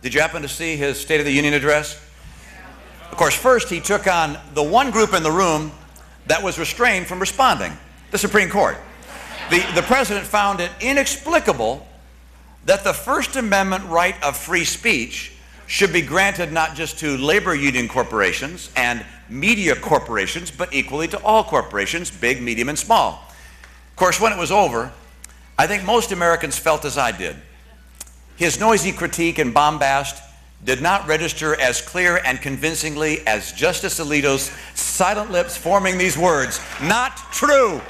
Did you happen to see his State of the Union address? Of course, first he took on the one group in the room that was restrained from responding the Supreme Court. The, the president found it inexplicable that the First Amendment right of free speech should be granted not just to labor union corporations and media corporations, but equally to all corporations, big, medium, and small. Of course, when it was over, I think most Americans felt as I did. His noisy critique and bombast did not register as clear and convincingly as Justice Alito's silent lips forming these words, not true.